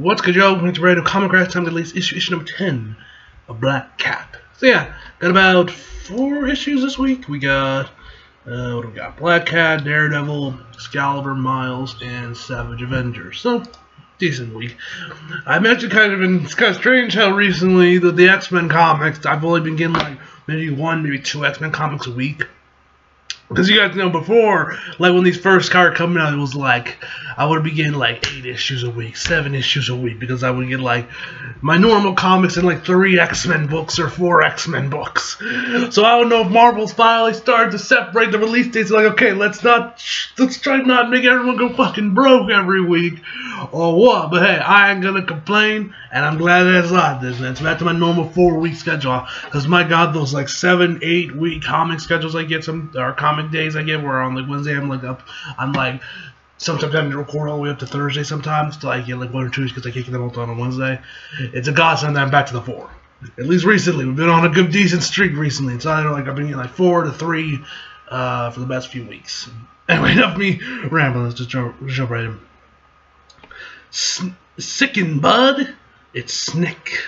What's good, yo? It's Random Comic Grass time to release issue issue number ten of Black Cat. So yeah, got about four issues this week. We got uh, what we got? Black Cat, Daredevil, Excalibur, Miles, and Savage Avengers. So decent week. I mentioned kind of been it's kind of strange how recently the, the X Men comics I've only been getting like maybe one, maybe two X Men comics a week. Because you guys know before, like when these first started coming out, it was like I would be getting like eight issues a week, seven issues a week, because I would get like my normal comics and like three X Men books or four X Men books. So I don't know if Marvel's finally started to separate the release dates. Like, okay, let's not, let's try not make everyone go fucking broke every week, or what. But hey, I ain't gonna complain, and I'm glad that it's like this. It's back to my normal four week schedule. Because my God, those like seven, eight week comic schedules I get some or comic days I get where on like Wednesday I'm like up, I'm like sometimes to record all the way up to Thursday sometimes to like get like one or two because I can't get them all done on Wednesday. It's a godsend that I'm back to the four. At least recently, we've been on a good decent streak recently. It's either like I've been getting like four to three uh, for the past few weeks. Anyway, enough me rambling. Let's just jump, jump right in. S- Sicken bud, it's Snick.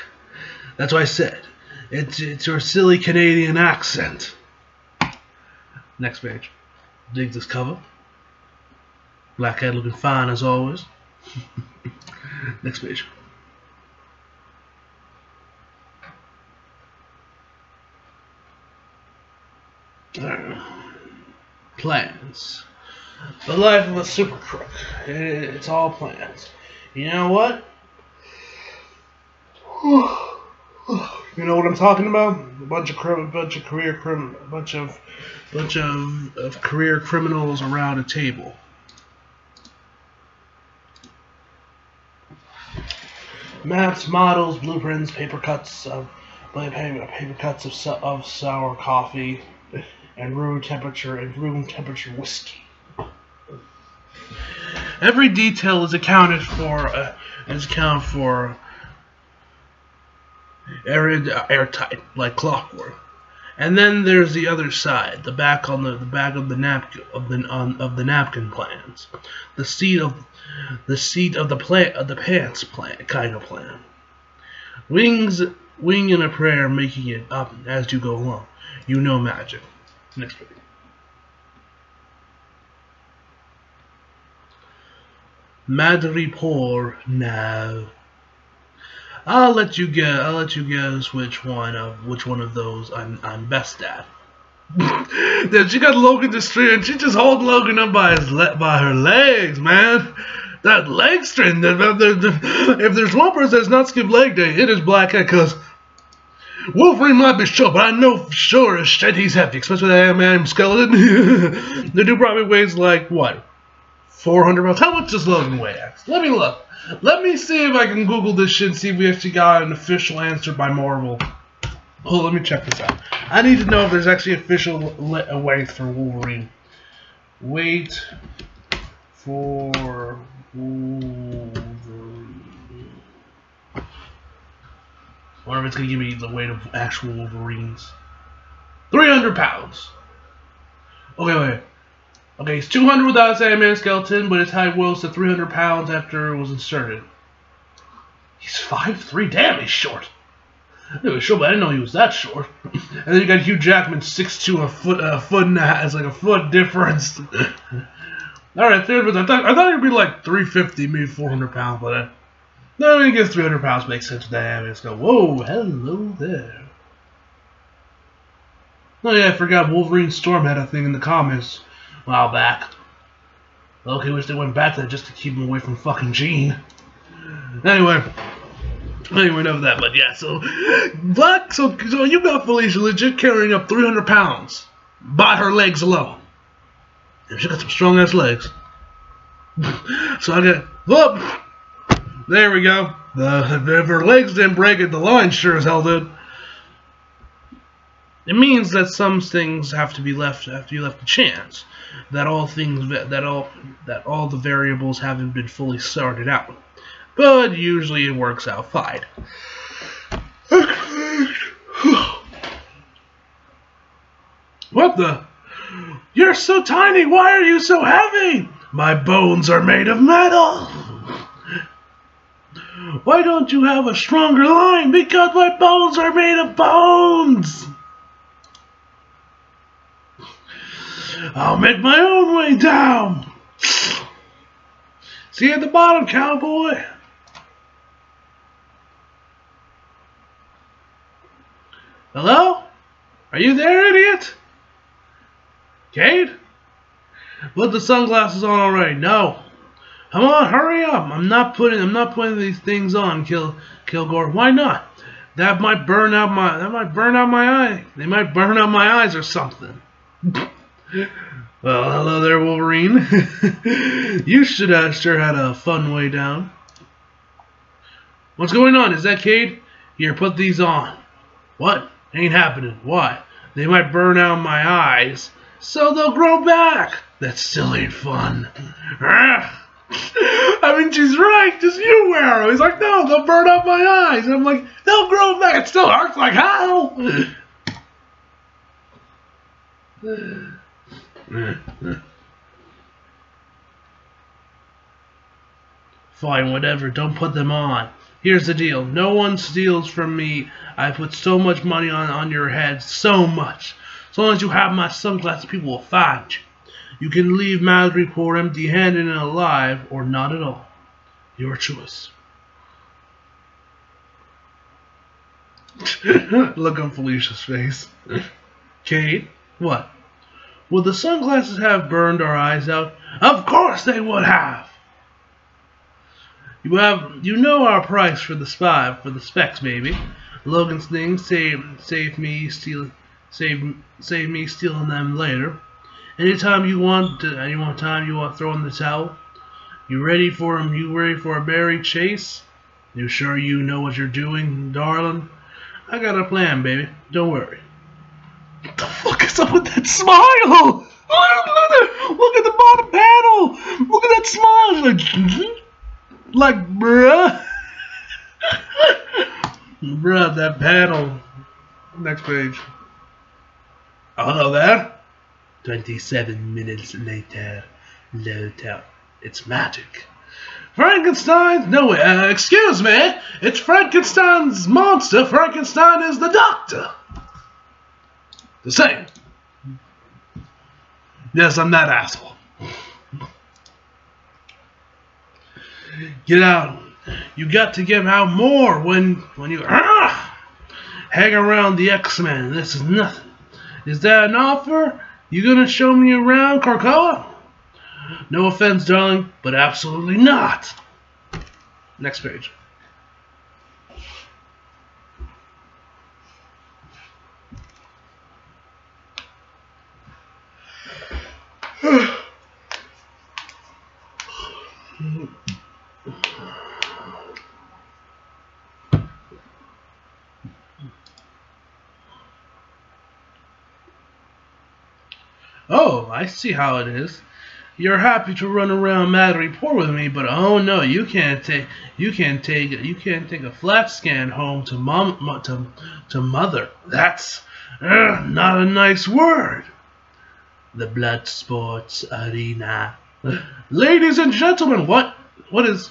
That's what I said. It's it's your silly Canadian accent. Next page. Dig this cover. Black Cat looking fine as always. Next page. Plans. The life of a super crook. It's all plans. You know what? You know what I'm talking about? A bunch of crim- bunch of career crim- a bunch of bunch of, of career criminals around a table. Maps, models, blueprints, paper cuts of paper, paper cuts of, of sour coffee, and room temperature and room temperature whiskey. Every detail is accounted for. Uh, is accounted for air, airtight, like clockwork. And then there's the other side, the back on the, the back of the napkin of the on, of the napkin plans, the seat of the seat of the plant of the pants plan kind of plan. Wings, wing and a prayer, making it up as you go along. You know magic. Next page. Madripoor now. I'll let you guess. I'll let you guess which one of which one of those I'm I'm best at. then she got Logan the street and she just holding Logan up by his le- by her legs, man. That leg strength. If there's one person that's not skipped leg day, it is Black Cat. Cause Wolverine might be short, but I know for sure as shit he's heavy, especially adamantium skeleton. the dude probably weighs like what, 400 pounds. How much does Logan weigh? Let me look. Let me see if I can Google this shit and see if we actually got an official answer by Marvel. Oh, let me check this out. I need to know if there's actually official weight for Wolverine. Weight for Wolverine. Wonder if it's gonna give me the weight of actual Wolverines. 300 pounds. Okay, wait. Okay, he's 200 without adamantium skeleton, but his height rose to 300 pounds after it was inserted. He's 5'3". Damn, he's short. I was short, but I didn't know he was that short. and then you got Hugh Jackman, 6'2", a foot, a foot and a half. It's like a foot difference. All right, fair, but I thought I thought it'd be like 350, maybe 400 pounds, but uh, no, I guess 300 pounds makes sense. Damn, let's go. Whoa, hello there. Oh yeah, I forgot Wolverine Storm had a thing in the comics a while back. Okay, wish they went back there just to keep him away from fucking Jean. Anyway, anyway, enough of that. But yeah, so Black, so so you got Felicia legit carrying up 300 pounds by her legs alone. And she got some strong ass legs. so I got whoop. There we go. The, if her legs didn't break it, the line sure as hell did. It means that some things have to be left to be left to chance. That all things that all that all the variables haven't been fully sorted out. But usually it works out fine. What the? You're so tiny. Why are you so heavy? My bones are made of metal. Why don't you have a stronger line? Because my bones are made of bones! I'll make my own way down! See you at the bottom, cowboy! Hello? Are you there, idiot? Cade? Put the sunglasses on already. No. Come on, hurry up. I'm not putting I'm not putting these things on, Kill Kilgore. Why not? That might burn out my that might burn out my eye. They might burn out my eyes or something. well, hello there, Wolverine. you should have sure had a fun way down. What's going on? Is that Cade? Here, put these on. What? Ain't happening. Why? They might burn out my eyes, so they'll grow back. That still ain't fun. I mean, she's right. Just you wear them. He's like, no, they'll burn out my eyes. And I'm like, they'll grow back. It still hurts like hell. Fine, whatever. Don't put them on. Here's the deal. No one steals from me. I put so much money on, on your head. So much. As long as you have my sunglasses, people will find you. You can leave Madripoor empty-handed and alive, or not at all. Your choice. Look on Felicia's face. Kate, what? Would the sunglasses have burned our eyes out? Of course they would have! You have, you know our price for the spy, for the specs, baby. Logan's thing, save, save me, steal, save, save me stealing them later. Anytime you want, uh, any one time you want to throw in the towel. You ready for him? You ready for a berry chase? You sure you know what you're doing, darling? I got a plan, baby. Don't worry. What the fuck is up with that smile? Look at the bottom panel. Look at that smile. Like, like, bruh. bruh, that panel. Next page. Oh, that? 27 minutes later. Out. It's magic. Frankenstein? No, uh, excuse me. It's Frankenstein's monster. Frankenstein is the doctor. The same. Yes, I'm that asshole. Get out. You got to give out more when when you ah, hang around the X-Men. This is nothing. Is that an offer? You gonna show me around, Krakoa? No offense, darling, but absolutely not. Next page. Oh, I see how it is. You're happy to run around Madripoor with me, but oh no, you can't take you can't take you can't take a flat scan home to mom to to mother. That's uh, not a nice word. The blood sports arena. Ladies and gentlemen, what what is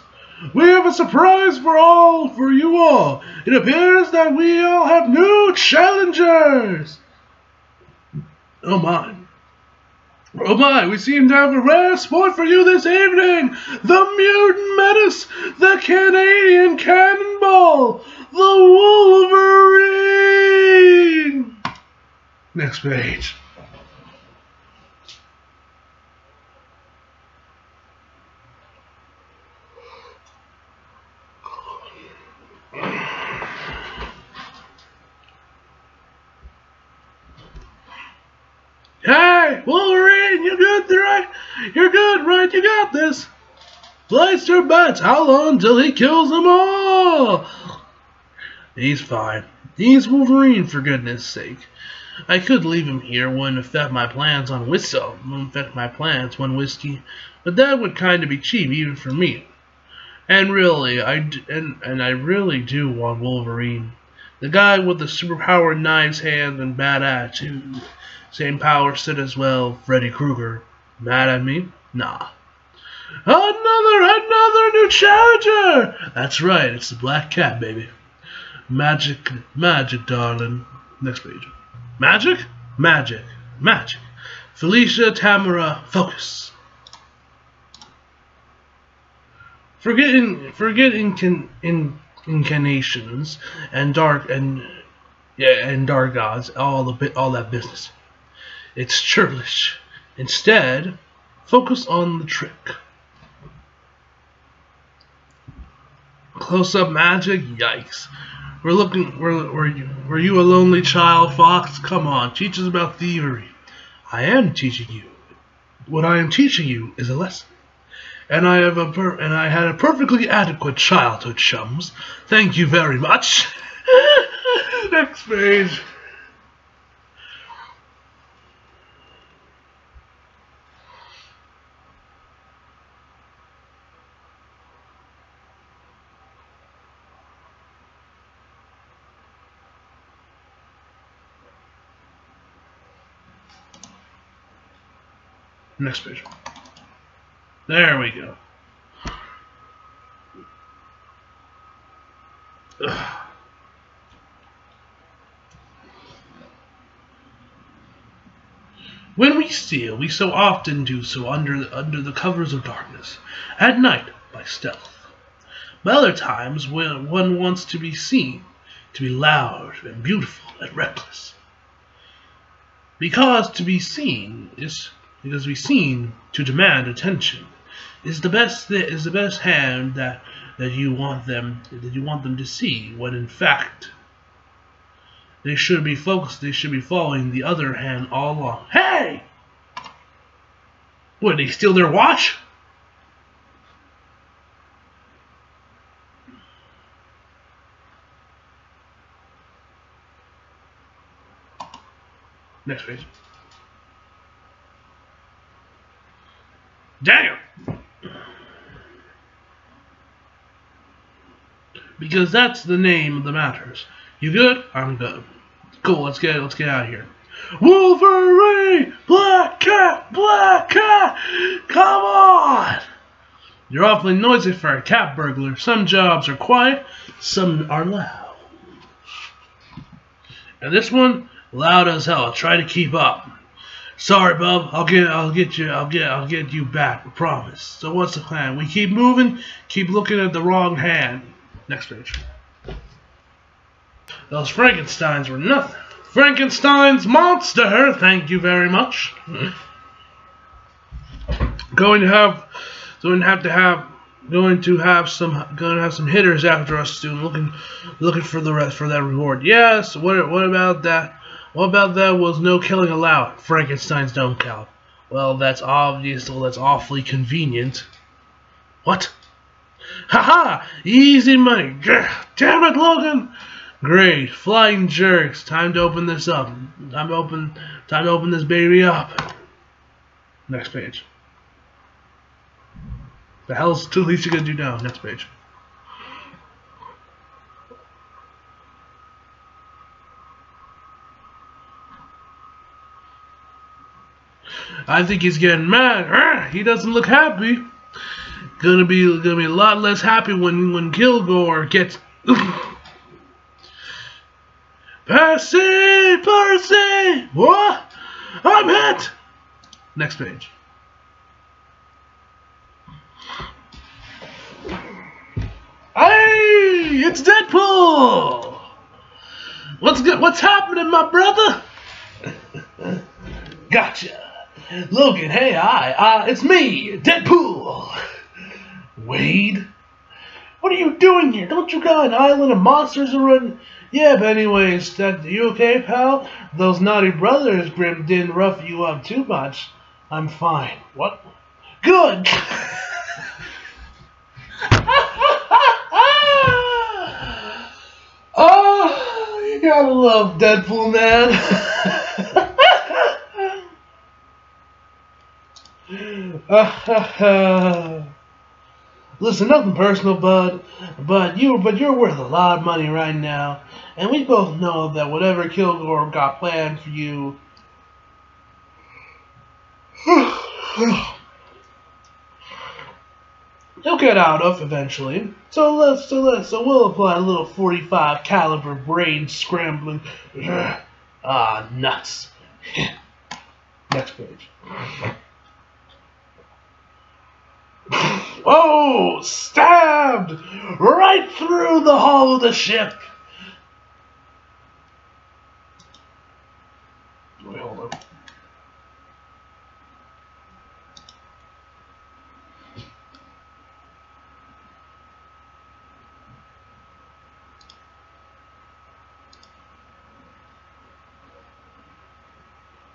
we have a surprise for all for you all. It appears that we all have new challengers. Oh my. Oh my, we seem to have a rare sport for you this evening! The Mutant Menace, the Canadian Cannonball, the Wolverine! Next page. Hey, Wolverine, you good, right? You're good, right? You got this. Place your bets. How long till he kills them all? He's fine. He's Wolverine, for goodness sake. I could leave him here, wouldn't affect my plans on whiskey, uh, wouldn't affect my plans on whiskey, but that would kind of be cheap even for me. And really, I and and I really do want Wolverine, the guy with the superpowered knives hands and bad attitude. Same power stood as well, Freddy Krueger. Mad at me? Nah. Another, another new challenger! That's right, it's the Black Cat, baby. Magic, magic, darling. Next page. Magic? Magic, magic. Felicia Tamara, focus. Forgetting, forgetting in, in, incarnations and dark and yeah and dark gods, all the bit, all that business. It's churlish. Instead, focus on the trick. Close-up magic? Yikes. We're looking. Were, were, you, were you a lonely child, Fox? Come on, teach us about thievery. I am teaching you. What I am teaching you is a lesson. And I have a per and I had a perfectly adequate childhood, chums. Thank you very much. Next page. Next page. There we go. When we steal, we so often do so under under the covers of darkness, at night by stealth. But other times when one wants to be seen, to be loud and beautiful and reckless. Because to be seen is because we seem to demand attention. Is the best th- is the best hand that that you want them that you want them to see when in fact they should be focused they should be following the other hand all along. Hey! What they steal their watch? Next page Damn. Because that's the name of the matters. You good? I'm good. Cool, let's get let's get out of here. Wolverine! Black cat! Black cat! Come on! You're awfully noisy for a cat burglar. Some jobs are quiet, some are loud. And this one, loud as hell. Try to keep up. Sorry, bub. I'll get I'll get you I'll get I'll get you back, I promise. So what's the plan? We keep moving, keep looking at the wrong hand. Next page. Those Frankensteins were nothing. Frankenstein's monster, thank you very much. Going to have going to have to have going to have some going to have some hitters after us soon looking looking for the rest for that reward. Yes, what what about that? What about that was no killing allowed? Frankensteins don't count. Well, that's obvious, well, that's awfully convenient. What? Haha! Easy money! Damn it, Logan! Great. Flying jerks. Time to open this up. Time to open time to open this baby up. Next page. The hell's Talisa gonna do now? Next page. I think he's getting mad. Ah, he doesn't look happy. Gonna be gonna be a lot less happy when when Kilgore gets. Percy, Percy, what? I'm hit. Next page. Hey, it's Deadpool. What's? What's happening, my brother? gotcha. Logan, hey, hi, uh, it's me, Deadpool. Wade? What are you doing here? Don't you got an island of monsters around? Yeah, but anyways, that you okay, pal? Those naughty brothers, Grimm, didn't rough you up too much. I'm fine. What? Good! oh, you gotta love Deadpool, man. Listen, nothing personal, bud, but you but you're worth a lot of money right now, and we both know that whatever Kilgore got planned for you. he'll get out of eventually. So let's so let's so we'll apply a little 45 caliber brain scrambling. Ah, nuts. Next page. Oh, stabbed right through the hull of the ship. Wait, hold on.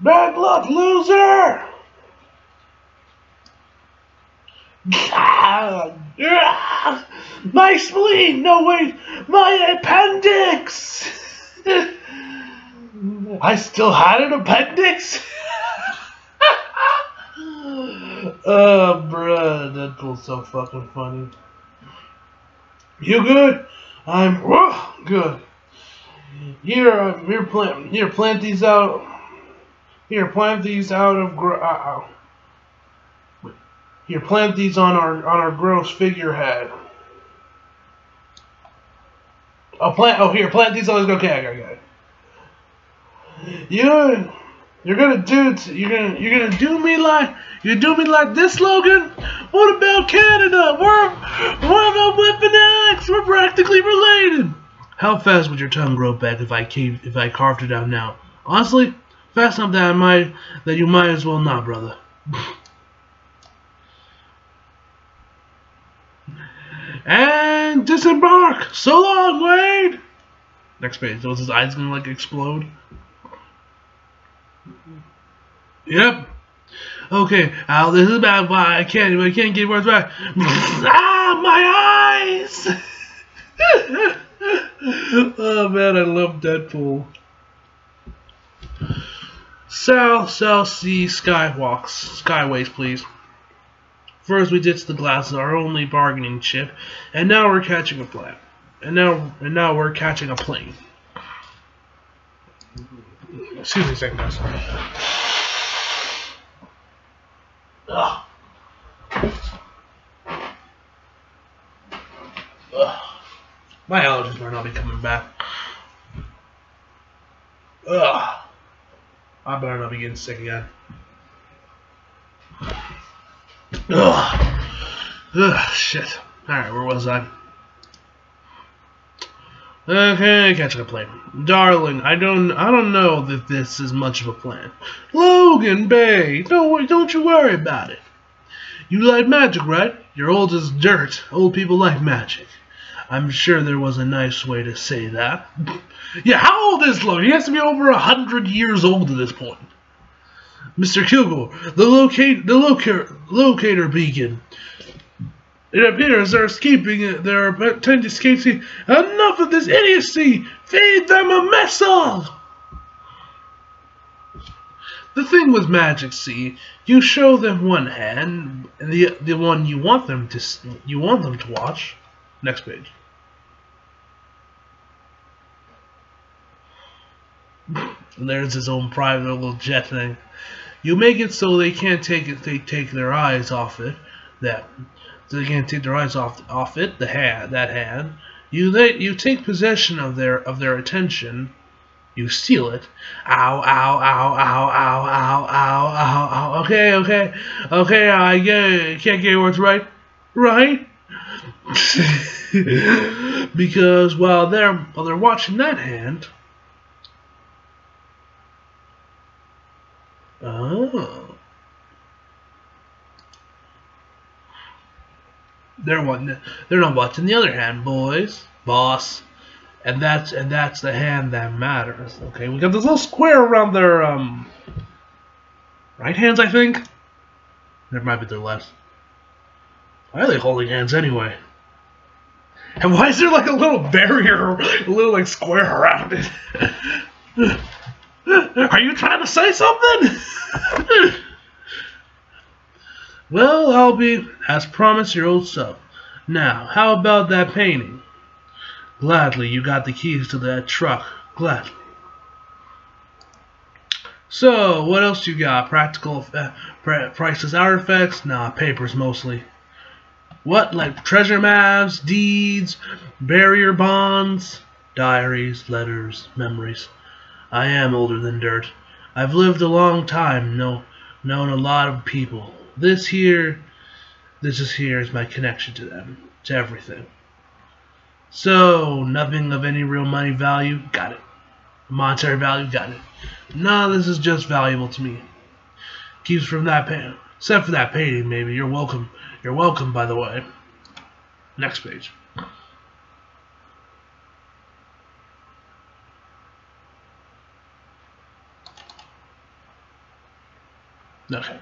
Bad luck, loser! My spleen! No, wait! My appendix! I still had an appendix? oh, bruh, Deadpool's so fucking funny. You good? I'm oh, good. Here, uh, here, plant, here, plant these out. Here, plant these out of. Gr- uh, here, plant these on our on our gross figurehead. Oh, plant. Oh, here, plant these oh, on. Okay, I got it. You, you're gonna do. You're gonna you're gonna do me like you do me like this, Logan. What about Canada? We're we're about Weapon X. We're practically related. How fast would your tongue grow back if I caved, if I carved it out now? Honestly, fast enough that I might that you might as well not, brother. and disembark. So long, Wade. Next page. Was his eyes gonna like explode? Yep. Okay, Al, this is bad. Why I can't, I can't get words back. ah, my eyes! oh man, I love Deadpool. South, South Sea Skywalks, Skyways, please. First, we ditched the glasses, our only bargaining chip, and now we're catching a plane. And now, and now we're catching a plane. Excuse me second, guys. Ugh. Ugh. My allergies might not be coming back. Ugh. I better not be getting sick again. Ugh. Ugh, shit. Alright, where was I? Okay, catching a plane. Darling, I don't I don't know that this is much of a plan. Logan Bay, don't don't you worry about it. You like magic, right? You're old as dirt. Old people like magic. I'm sure there was a nice way to say that. yeah, how old is Logan? He has to be over a hundred years old at this point. Mr. Kilgore, the locate the locator locator beacon. It appears they're escaping. They're trying to escape. Enough of this idiocy! Feed them a missile! The thing with magic, see, you show them one hand, and the the one you want them to you want them to watch. Next page. There's his own private little jet thing. You make it so they can't take it. They take their eyes off it. That they can't take their eyes off off it. The hand, that hand. You let you take possession of their of their attention. You steal it. Ow, ow, ow, ow, ow, ow, ow, ow, ow. Okay, okay, okay. I get it. Can't get words right, right? because while they're while they're watching that hand. They're one. They're not watching the other hand, boys, boss, and that's and that's the hand that matters. Okay, we got this little square around their um right hands, I think. There might be their left. Why are they holding hands anyway? And why is there like a little barrier, a little like square around it? Are you trying to say something? well, I'll be, as promised, your old self. Now, how about that painting? Gladly, you got the keys to that truck. Gladly. So, what else you got? Practical uh, priceless artifacts? Nah, papers mostly. What, like treasure maps, deeds, bearer bonds, diaries, letters, memories? I am older than dirt. I've lived a long time, know, known a lot of people. This here, this is here is my connection to them, to everything. So, nothing of any real money value, got it. Monetary value, got it. No, this is just valuable to me. Keeps from that pain. Except for that painting, maybe. You're welcome. You're welcome, by the way. Next page. Okay.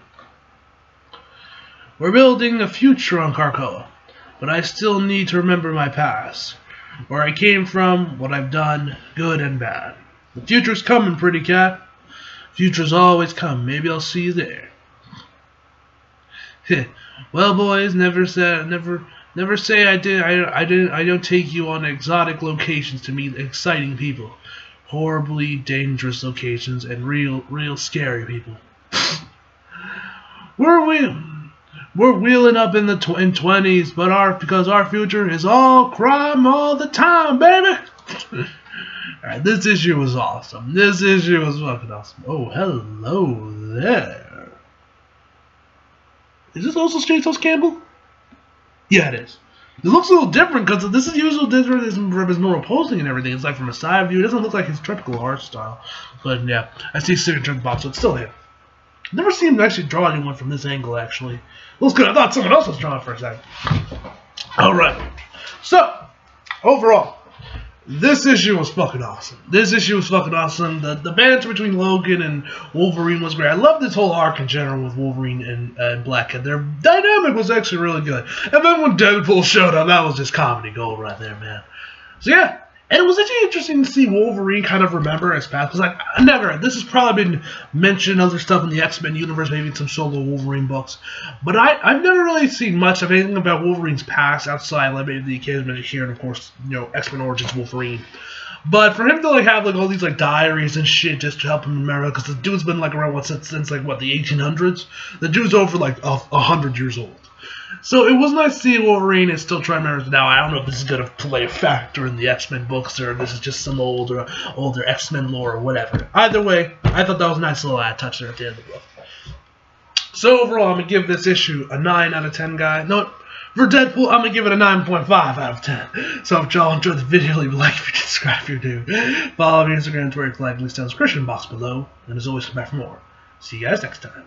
We're building a future on Krakoa, but I still need to remember my past. Where I came from, what I've done, good and bad. The future's coming, pretty cat. Future's always come. Maybe I'll see you there. well, boys, never say, never, never say I did. I, I didn't. I don't take you on exotic locations to meet exciting people, horribly dangerous locations, and real, real scary people. We're we, we're wheeling up in the tw- in twenties, but our because our future is all crime all the time, baby. Alright, this issue was awesome. This issue was fucking awesome. Oh, hello there. Is this also J. Scott Campbell? Yeah, it is. It looks a little different because this is usually different from his normal posting and everything. It's like from a side view. It doesn't look like his typical art style. But yeah, I see signature box, so it's still Never seen him actually draw anyone from this angle, actually. Looks good. I thought someone else was drawing for a second. Alright. So, overall, this issue was fucking awesome. This issue was fucking awesome. The the banter between Logan and Wolverine was great. I love this whole arc in general with Wolverine and, uh, and Black Cat. Their dynamic was actually really good. And then when Deadpool showed up, that was just comedy gold right there, man. So yeah, and it was actually interesting to see Wolverine kind of remember his past. Because like I never, this has probably been mentioned other stuff in the X Men universe, maybe in some solo Wolverine books. But I I've never really seen much of anything about Wolverine's past outside like maybe the occasional here and of course you know X Men Origins Wolverine. But for him to like have like all these like diaries and shit just to help him remember, because the dude's been like around what since since like what the 1800s. The dude's over like a hundred years old. So it was nice to see Wolverine is still trying to. Now I don't know if this is going to play a factor in the X Men books or this is just some older older X Men lore or whatever. Either way, I thought that was a nice little ad touch there at the end of the book. So overall, I'm gonna give this issue a nine out of ten, guy. No, for Deadpool, I'm gonna give it a 9.5 out of 10. So if y'all enjoyed the video, leave a like if you subscribe if you do. Follow me on Instagram, Twitter, flag, links down in the description box below. And as always, come back for more. See you guys next time.